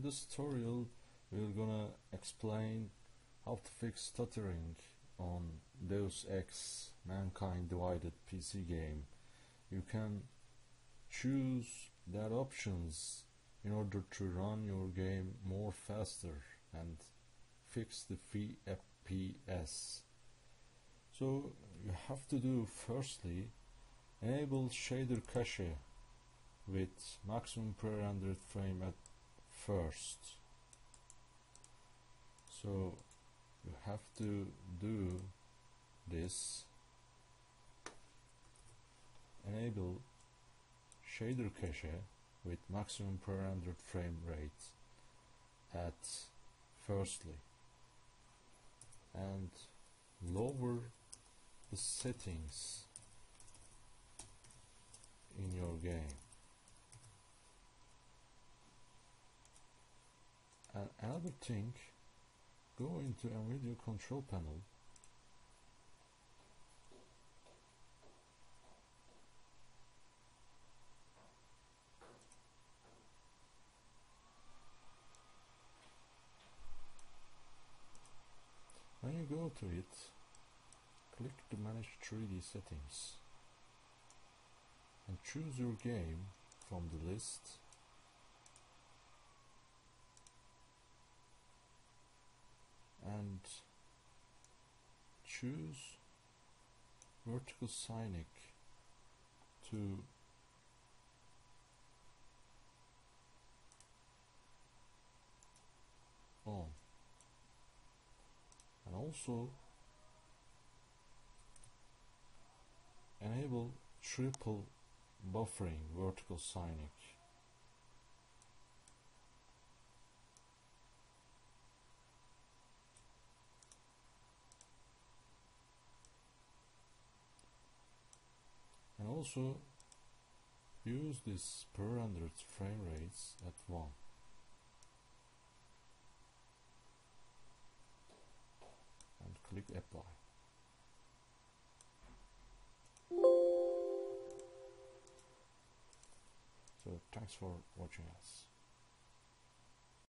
in this tutorial we're gonna explain how to fix stuttering on Deus Ex Mankind Divided PC game. You can choose that options in order to run your game more faster and fix the FPS so you have to do firstly enable shader cache with maximum pre-rendered frame at first. So you have to do this. Enable shader cache with maximum pre-rendered frame rate at firstly. And lower the settings in your game thing go into NVIDIA control panel. When you go to it click the manage 3D settings and choose your game from the list and choose vertical sync to on. And also enable triple buffering vertical sync and also use this pre-rendered frame rates at 1 and click apply. So thanks for watching us